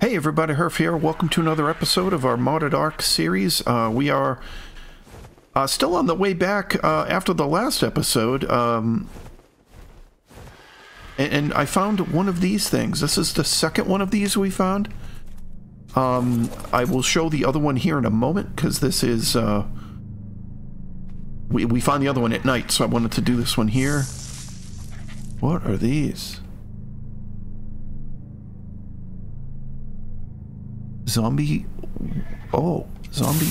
Hey everybody, Hrph here. Welcome to another episode of our Modded Ark series. Uh, we are uh, still on the way back uh, after the last episode. Um, and, and, I found one of these things. This is the second one of these we found. Um, I will show the other one here in a moment because this is... Uh, we, we found the other one at night, so I wanted to do this one here. What are these? Zombie... Oh, zombie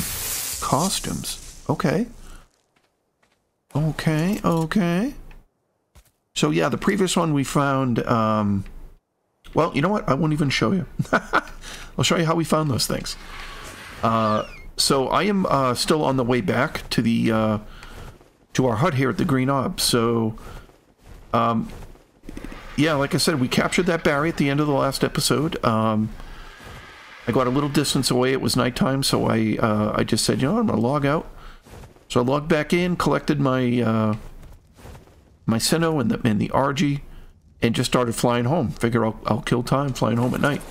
costumes. Okay. Okay, okay. So yeah, the previous one we found, um... Well, you know what? I won't even show you. I'll show you how we found those things. Uh, so I am uh, still on the way back to the uh, to our hut here at the Green Ob. So, um, yeah, like I said, we captured that Barry at the end of the last episode. Um, I got a little distance away. It was nighttime, so I uh, I just said, you know, I'm gonna log out. So I logged back in, collected my uh, my Sino and the and the Argy, and just started flying home. Figure I'll I'll kill time flying home at night.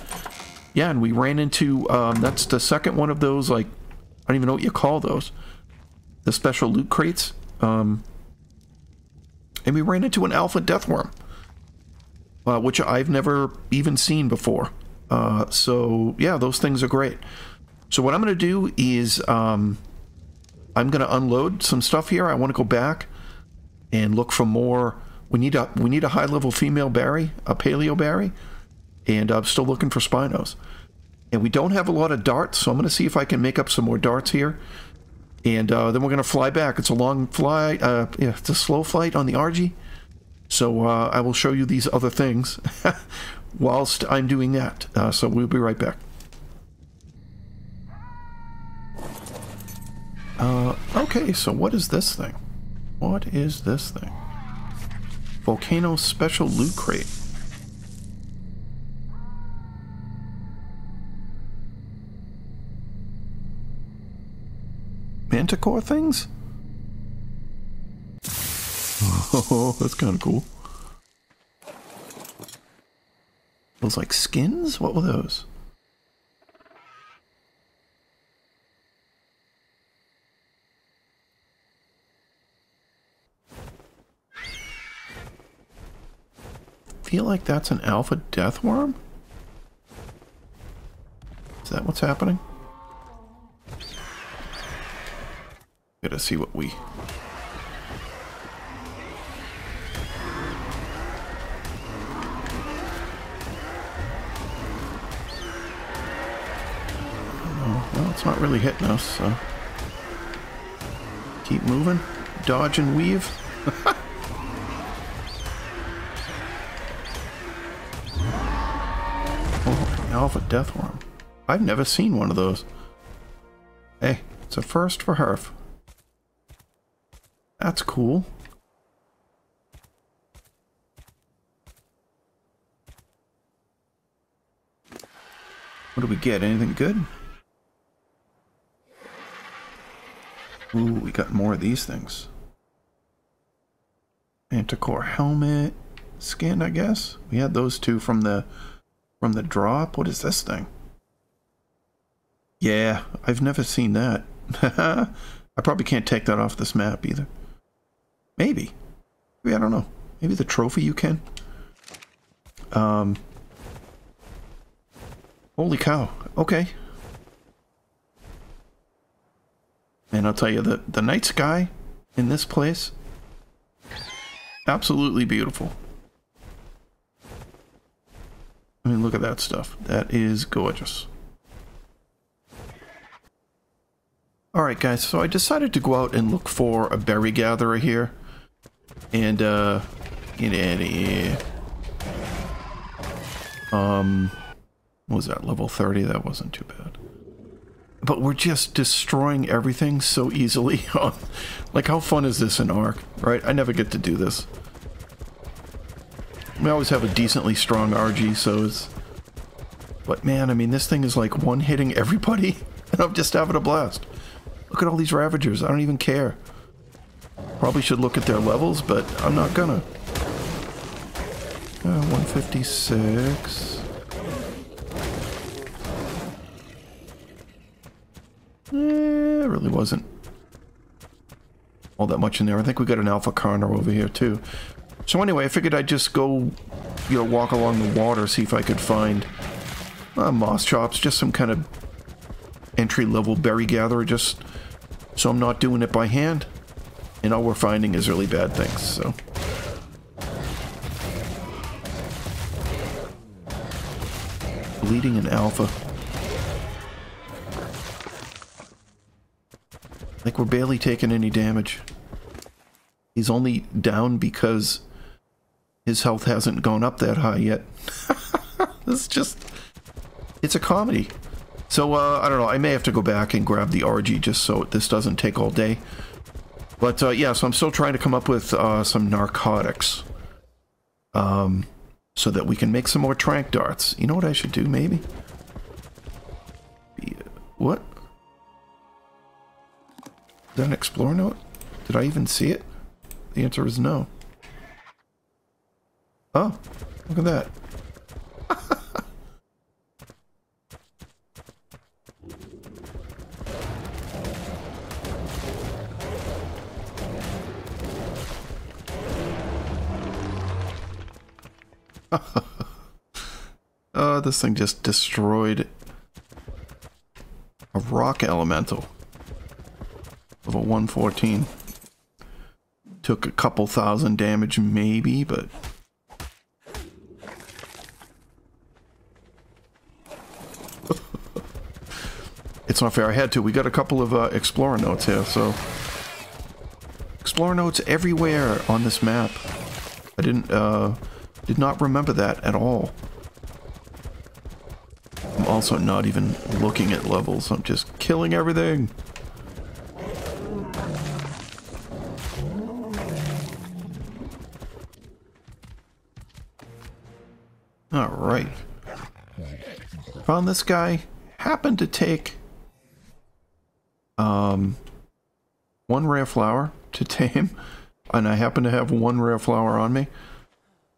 Yeah, and we ran into um, that's the second one of those like I don't even know what you call those, the special loot crates. Um, and we ran into an alpha deathworm, uh, which I've never even seen before. Uh, so yeah, those things are great. So what I'm going to do is um, I'm going to unload some stuff here. I want to go back and look for more. We need a we need a high level female Barry, a paleo Barry, and I'm still looking for Spinos. And we don't have a lot of darts, so I'm going to see if I can make up some more darts here. And uh, then we're going to fly back. It's a long flight. Uh, yeah, it's a slow flight on the Argy. So uh, I will show you these other things whilst I'm doing that. Uh, so we'll be right back. Uh, okay, so what is this thing? What is this thing? Volcano Special Loot Crate. Manticore things? Oh, that's kind of cool. Those like skins? What were those? feel like that's an alpha death worm? Is that what's happening? Gotta see what we not really hitting us, so... Keep moving. Dodge and weave. oh, Alpha Deathworm. I've never seen one of those. Hey, it's a first for Hrph. That's cool. What do we get? Anything good? Ooh, we got more of these things. Manticore helmet, skin, I guess. We had those two from the from the drop. What is this thing? Yeah, I've never seen that. I probably can't take that off this map either. Maybe. Maybe, I don't know. Maybe the trophy you can. Um. Holy cow. Okay. And I'll tell you, the, the night sky in this place, absolutely beautiful. I mean, look at that stuff. That is gorgeous. Alright guys, so I decided to go out and look for a berry gatherer here. And, uh, get out of here. Um, what was that, level 30? That wasn't too bad but we're just destroying everything so easily. like, how fun is this in Ark, right? I never get to do this. We always have a decently strong Argy, so it's... But man, I mean, this thing is like one-hitting everybody, and I'm just having a blast. Look at all these Ravagers, I don't even care. Probably should look at their levels, but I'm not gonna. Uh, 156... Yeah, it really wasn't all that much in there. I think we got an Alpha Carno over here too. So anyway, I figured I'd just go, you know, walk along the water, see if I could find uh, Moschops, just some kind of entry-level berry gatherer, just so I'm not doing it by hand. And all we're finding is really bad things, so... Bleeding an alpha. Like we're barely taking any damage. He's only down because his health hasn't gone up that high yet. this is just... It's a comedy. So, uh, I don't know, I may have to go back and grab the Argy just so this doesn't take all day. But, uh, yeah, so I'm still trying to come up with uh, some narcotics. Um, so that we can make some more trank darts. You know what I should do, maybe? What? That an explore note? Did I even see it? The answer is no. Oh, look at that. oh, this thing just destroyed a rock elemental a 114. Took a couple thousand damage maybe, but... it's not fair. I had to. We got a couple of uh, Explorer notes here, so... Explorer notes everywhere on this map. I didn't, uh... Did not remember that at all. I'm also not even looking at levels. I'm just killing everything. This guy. Happened to take um, one rare flower to tame. And I happen to have one rare flower on me.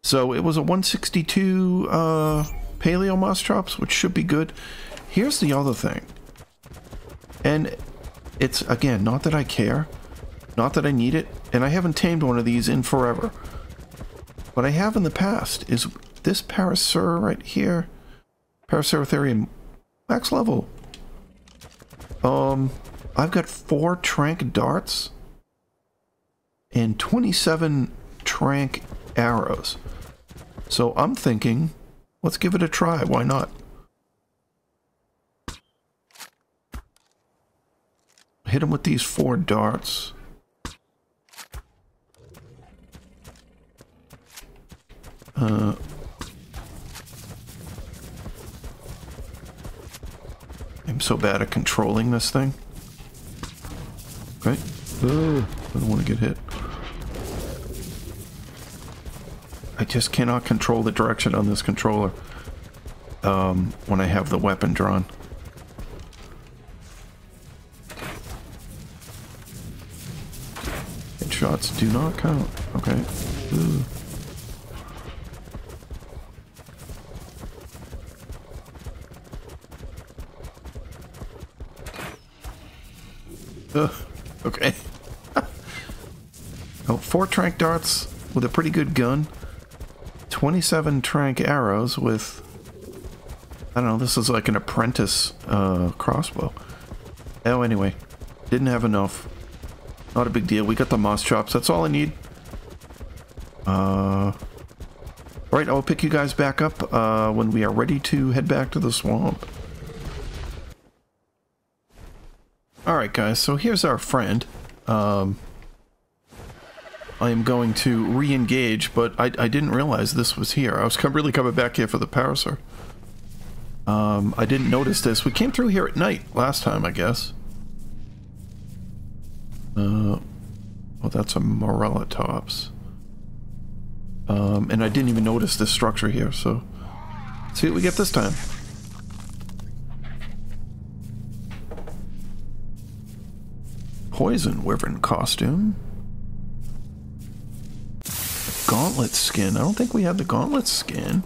So it was a 162 uh, Paleo Moschops, which should be good. Here's the other thing. And it's, again, not that I care. Not that I need it. And I haven't tamed one of these in forever. What I have in the past is this Paracera right here. Paraceratherium max level. Um, I've got four Trank darts and 27 Trank arrows. So I'm thinking, let's give it a try. Why not? Hit him with these four darts. Uh, I'm so bad at controlling this thing. Right? I don't want to get hit. I just cannot control the direction on this controller um, when I have the weapon drawn. Headshots do not count. Okay. Ooh. Okay. oh, four trank darts with a pretty good gun. 27 trank arrows with, I don't know, this is like an apprentice uh, crossbow. Oh, anyway, didn't have enough. Not a big deal. We got the Moschops. That's all I need. Uh, right, I'll pick you guys back up uh, when we are ready to head back to the swamp. Alright guys, so here's our friend. Um, I am going to re-engage, but I, I didn't realize this was here. I was really coming back here for the Paracer. Um, I didn't notice this. We came through here at night last time, I guess. Uh, oh, that's a Morellatops. Um, and I didn't even notice this structure here, so... see what we get this time. Poison Wyvern costume gauntlet skin. I don't think we have the gauntlet skin.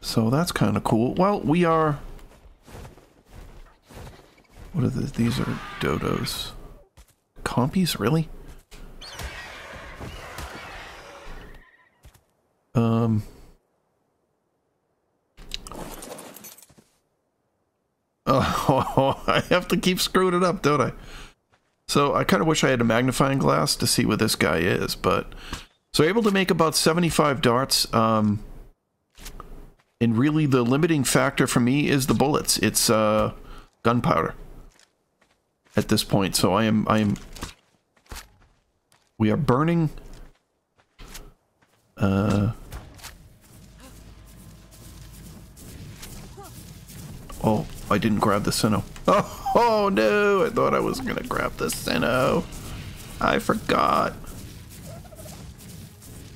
So that's kind of cool. Well, we are... What are these? These are dodos. Compies, really? Um. Oh, I have to keep screwing it up, don't I? So I kind of wish I had a magnifying glass to see where this guy is, but so able to make about 75 darts. Um, and really the limiting factor for me is the bullets. It's uh, gunpowder at this point. So I am, I am, we are burning, uh, oh, I didn't grab the Sino. Oh, oh no, I thought I was to grab the Sino. I forgot.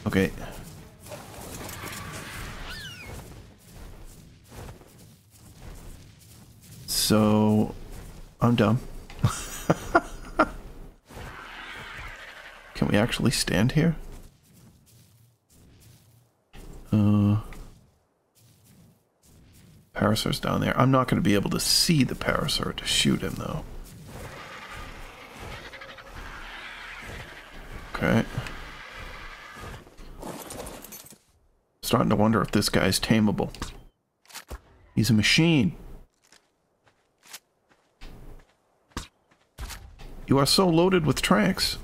Okay. So, I'm dumb. Can we actually stand here? Paracer's down there. I'm not going to be able to see the Paracer to shoot him, though. Okay. Starting to wonder if this guy's tameable. He's a machine. You are so loaded with tranks.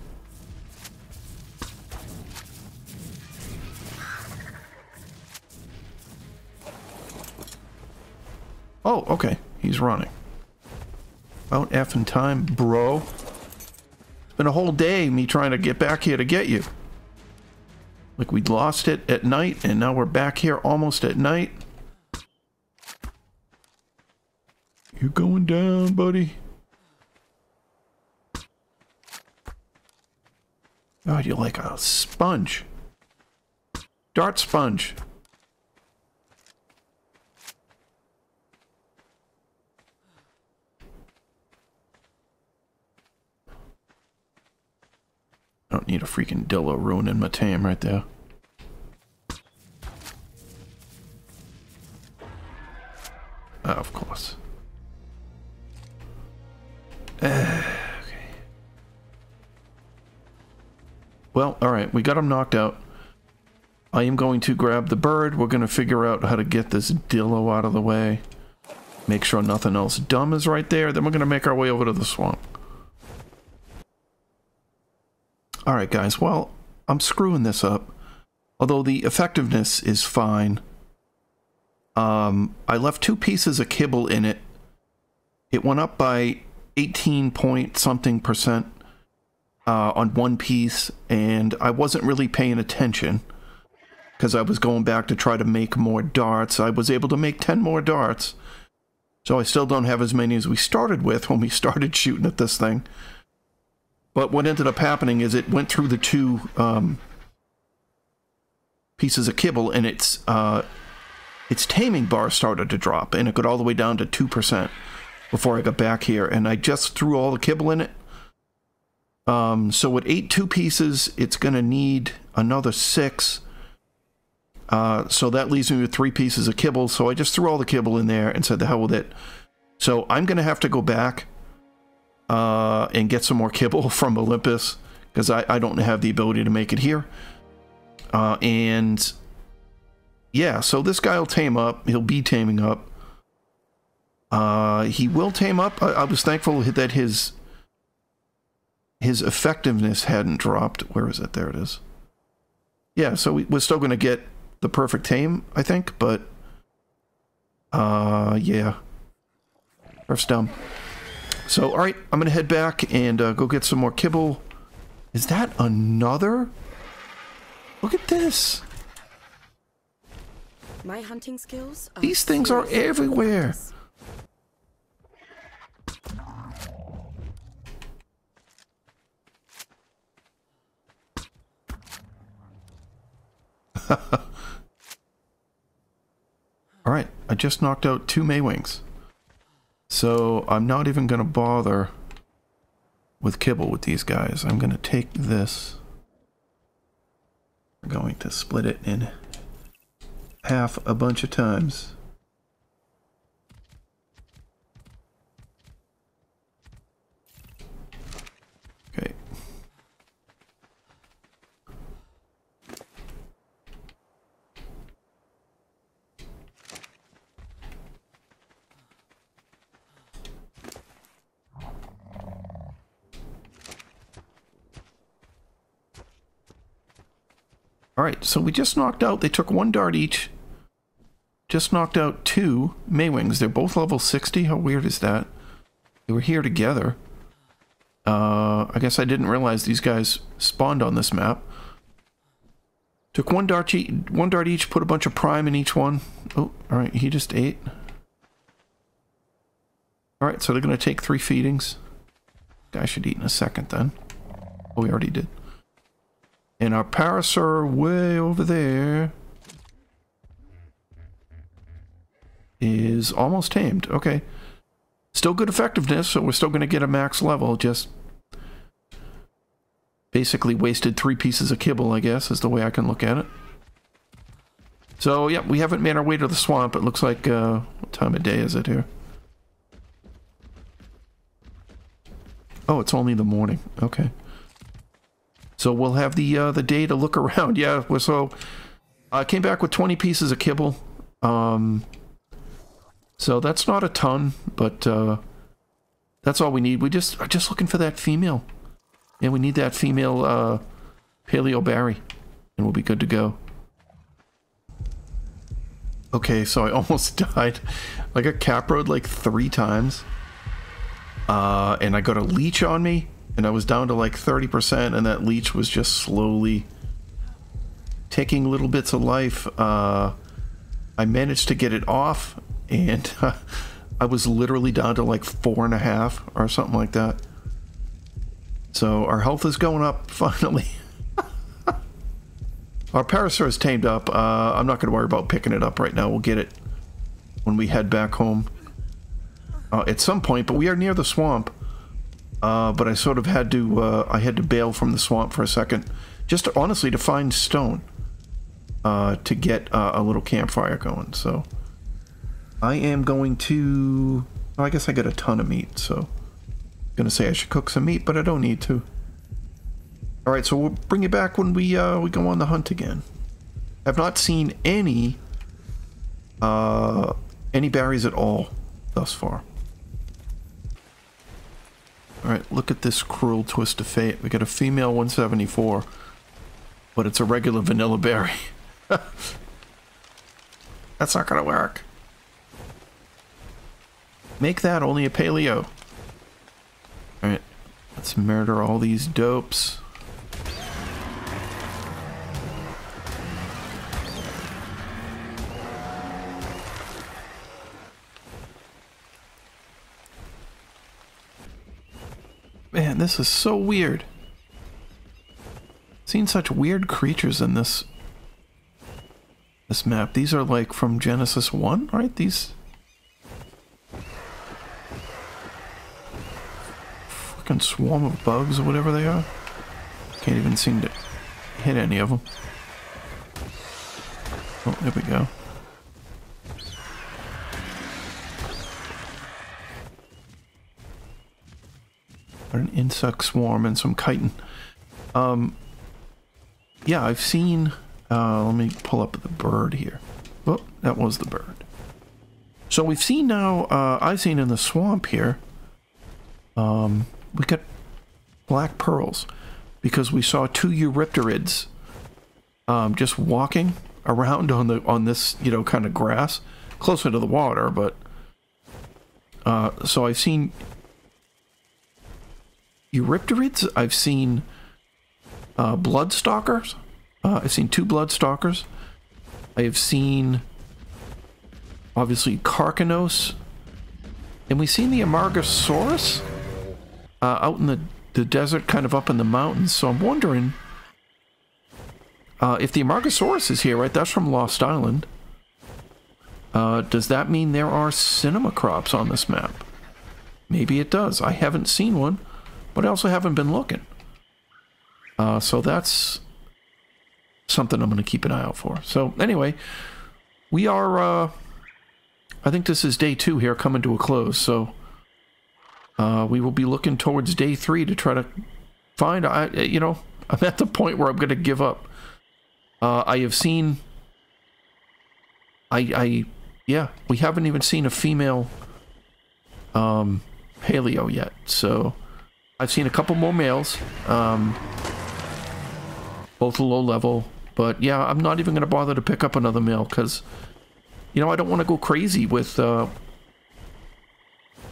He's running. About effing time, bro. It's been a whole day me trying to get back here to get you. Like we'd lost it at night, and now we're back here almost at night. You're going down, buddy. God, you're like a sponge. Dart sponge. I don't need a freaking Dillo ruining my tame right there. Oh, of course. Uh, okay. Well, alright, we got him knocked out. I am going to grab the bird. We're going to figure out how to get this Dillo out of the way. Make sure nothing else dumb is right there. Then we're going to make our way over to the swamp. Alright guys, well, I'm screwing this up. Although the effectiveness is fine. Um, I left two pieces of kibble in it. It went up by 18 point something percent uh, on one piece, and I wasn't really paying attention because I was going back to try to make more darts. I was able to make 10 more darts, so I still don't have as many as we started with when we started shooting at this thing. But what ended up happening is it went through the two um, pieces of kibble, and its uh, its taming bar started to drop, and it got all the way down to two percent before I got back here, and I just threw all the kibble in it. Um, so it ate two pieces, it's going to need another six. Uh, so that leaves me with three pieces of kibble. So I just threw all the kibble in there and said the hell with it. So I'm going to have to go back uh, and get some more kibble from Olympus because I, I don't have the ability to make it here. Uh, and yeah, so this guy will tame up. He'll be taming up. Uh, he will tame up. I, I was thankful that his his effectiveness hadn't dropped. Where is it? There it is. Yeah, so we, we're still going to get the perfect tame, I think, but uh, yeah. First down. So, all right, I'm gonna head back and uh, go get some more kibble. Is that another? Look at this. My hunting skills. Are These things are everywhere. All right, I just knocked out two Maewings. So I'm not even going to bother with kibble with these guys. I'm going to take this. We're going to split it in half a bunch of times. All right, so we just knocked out, they took one dart each. Just knocked out two Maewings. They're both level 60. How weird is that? They were here together. Uh, I guess I didn't realize these guys spawned on this map. Took one dart, each, one dart each, put a bunch of prime in each one. Oh, all right, he just ate. All right, so they're going to take three feedings. Guy should eat in a second then. Oh, we already did. And our Paracer way over there is almost tamed. Okay. Still good effectiveness, so we're still going to get a max level. Just basically wasted three pieces of kibble, I guess, is the way I can look at it. So, yeah, we haven't made our way to the swamp. It looks like, uh, what time of day is it here? Oh, it's only the morning. Okay. So we'll have the uh, the day to look around. Yeah, so I came back with 20 pieces of kibble. Um, so that's not a ton, but uh, that's all we need. We just are just looking for that female. Yeah, we need that female uh, paleo Barry, and we'll be good to go. Okay, so I almost died. I got caproed like three times. Uh, and I got a leech on me and I was down to like 30%, and that leech was just slowly taking little bits of life. Uh, I managed to get it off, and uh, I was literally down to like four and a half or something like that. So our health is going up finally. our Paracer is tamed up. Uh, I'm not going to worry about picking it up right now. We'll get it when we head back home uh, at some point, but we are near the swamp. Uh, but I sort of had to, uh, I had to bail from the swamp for a second. Just to, honestly to find stone. Uh, to get uh, a little campfire going, so. I am going to, well, I guess I got a ton of meat, so. I'm gonna say I should cook some meat, but I don't need to. Alright, so we'll bring you back when we, uh, we go on the hunt again. I've not seen any, uh, any berries at all thus far. Alright, look at this cruel twist of fate. We got a female 174, but it's a regular vanilla Barry. That's not gonna work. Make that only a paleo. Alright, let's murder all these dopes. This is so weird. Seen such weird creatures in this this map. These are like from Genesis 1, right? These fucking swarm of bugs or whatever they are. Can't even seem to hit any of them. Oh, there we go. An insect swarm and some chitin. Um, yeah, I've seen. Uh, let me pull up the bird here. Oh, that was the bird. So we've seen now. Uh, I've seen in the swamp here. Um, we got black pearls because we saw two Eurypterids um, just walking around on the on this you know kind of grass closer to the water, but uh, so I've seen Eurypterids. I've seen uh, Bloodstalkers. Uh, I've seen two Bloodstalkers. I have seen, obviously, Carcanos. And we've seen the Amargasaurus uh, out in the, the desert, kind of up in the mountains. So I'm wondering uh, if the Amargasaurus is here, right? That's from Lost Island. Uh, does that mean there are Sinomacrops on this map? Maybe it does. I haven't seen one but I also haven't been looking. Uh, so that's something I'm going to keep an eye out for. So anyway, we are, uh, I think this is day two here coming to a close. So uh, we will be looking towards day three to try to find, I, you know, I'm at the point where I'm going to give up. Uh, I have seen, I, I, yeah, we haven't even seen a female um, paleo yet. So I've seen a couple more males, um, both low level, But yeah, I'm not even going to bother to pick up another male because, you know, I don't want to go crazy with uh,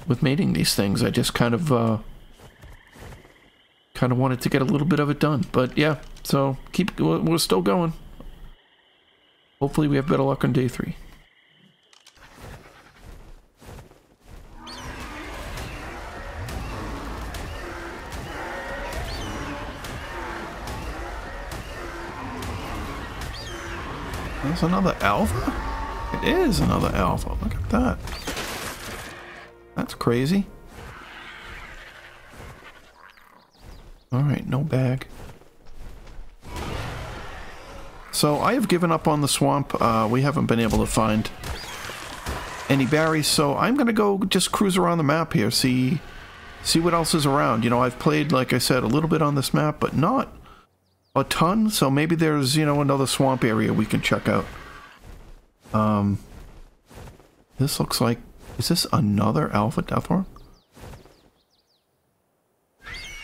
with mating these things. I just kind of uh, kind of wanted to get a little bit of it done. But yeah, so keep we're still going. Hopefully, we have better luck on day three. Another alpha? It is another alpha. Look at that. That's crazy. Alright, no bag. So I have given up on the swamp. Uh, we haven't been able to find any berries, so I'm going to go just cruise around the map here, see see what else is around. You know, I've played, like I said, a little bit on this map, but not a ton, so maybe there's, you know, another swamp area we can check out. Um, this looks like, is this another alpha deathworm?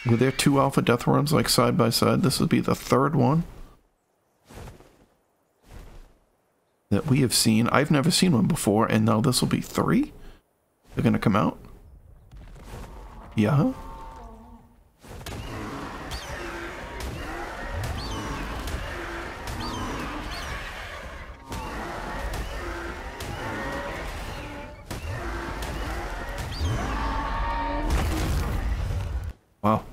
Were there two alpha deathworms like side by side? This would be the third one that we have seen. I've never seen one before, and now this will be three? They're gonna come out? Yeah? Wow.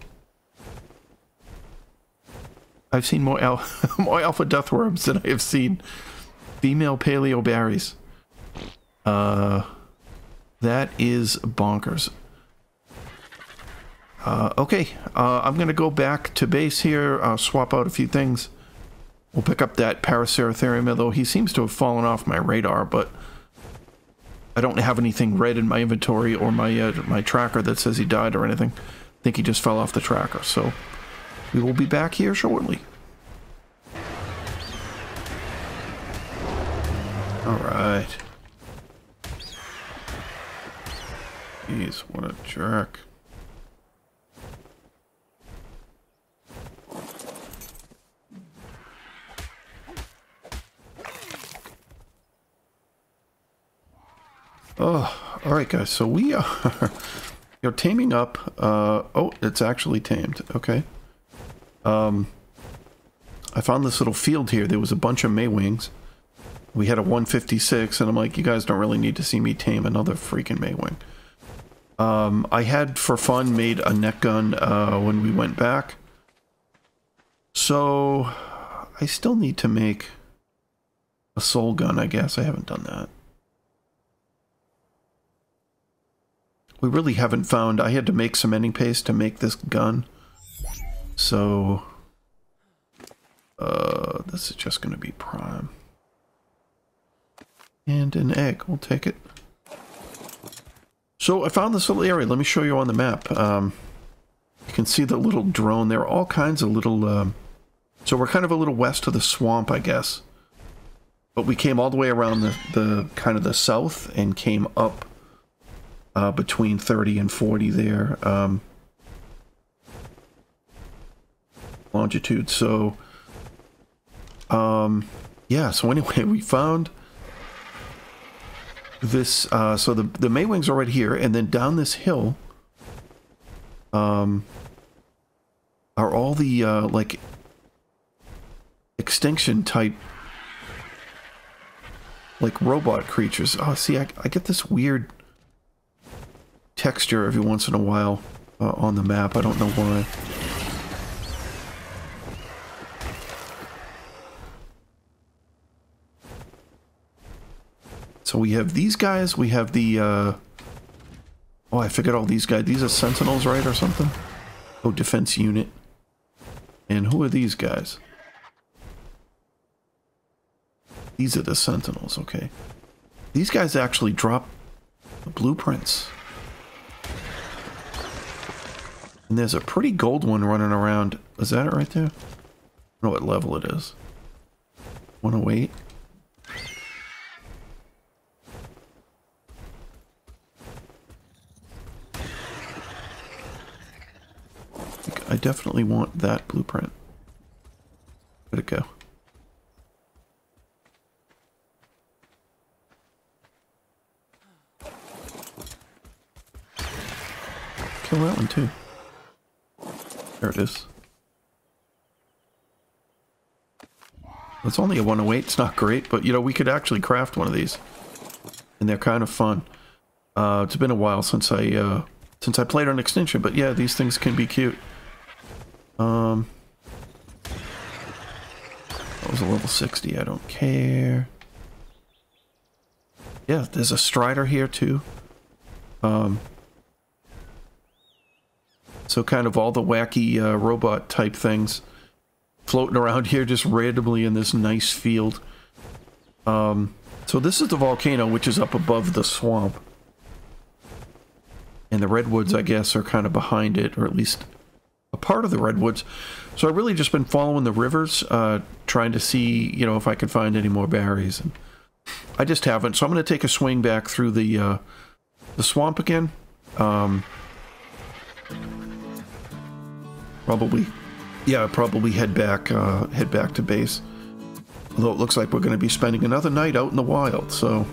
I've seen more, al more alpha deathworms than I have seen female paleo Barrys. Uh, that is bonkers. Uh, okay, uh, I'm going to go back to base here, uh, swap out a few things. We'll pick up that Paraceratherium, although he seems to have fallen off my radar, but I don't have anything red in my inventory or my uh, my tracker that says he died or anything. I think he just fell off the tracker, so we will be back here shortly. Alright. Jeez, what a jerk. Oh, alright guys, so we are You're taming up. Uh, oh, it's actually tamed. Okay. Um, I found this little field here. There was a bunch of Maewings. We had a 156, and I'm like, you guys don't really need to see me tame another freaking Maewing. Um, I had, for fun, made a net gun uh, when we went back. So, I still need to make a soul gun, I guess. I haven't done that. We really haven't found... I had to make cementing paste to make this gun. So... Uh, this is just going to be prime. And an egg. We'll take it. So I found this little area. Let me show you on the map. Um, you can see the little drone. There are all kinds of little... Um, so we're kind of a little west of the swamp, I guess. But we came all the way around the, the kind of the south and came up uh, between 30 and 40 there. Um, longitude. So, um, yeah, so anyway, we found this, uh, so the, the Maewings are right here, and then down this hill, um, are all the, uh, like, extinction type, like, robot creatures. Oh, see, I, I get this weird texture every once in a while uh, on the map. I don't know why. So we have these guys, we have the, uh... Oh, I forget all these guys. These are sentinels, right, or something? Oh, defense unit. And who are these guys? These are the sentinels, okay. These guys actually drop the blueprints. And there's a pretty gold one running around. Is that it right there? I don't know what level it is. 108. I definitely want that blueprint. Where'd it go? Kill that one too. There it is. It's only a 108. It's not great, but you know, we could actually craft one of these. And they're kind of fun. Uh, it's been a while since I uh, since I played on Extinction, but yeah, these things can be cute. Um, that was a level 60. I don't care. Yeah, there's a Strider here too. Um, so kind of all the wacky uh, robot type things floating around here just randomly in this nice field. Um, so this is the volcano, which is up above the swamp. And the redwoods, I guess, are kind of behind it, or at least a part of the redwoods. So I've really just been following the rivers, uh, trying to see, you know, if I could find any more berries. And I just haven't. So I'm going to take a swing back through the uh, the swamp again. Um, probably, yeah, probably head back, uh, head back to base. Although it looks like we're going to be spending another night out in the wild. So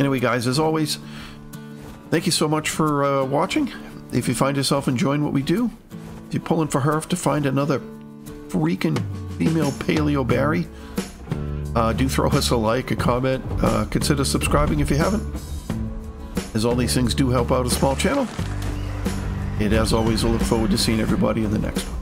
anyway, guys, as always, thank you so much for uh, watching. If you find yourself enjoying what we do, if you're pulling for Hrph to find another freaking female paleo Barry, uh, do throw us a like, a comment, uh, consider subscribing if you haven't, as all these things do help out a small channel. And as always, I look forward to seeing everybody in the next one.